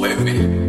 Baby.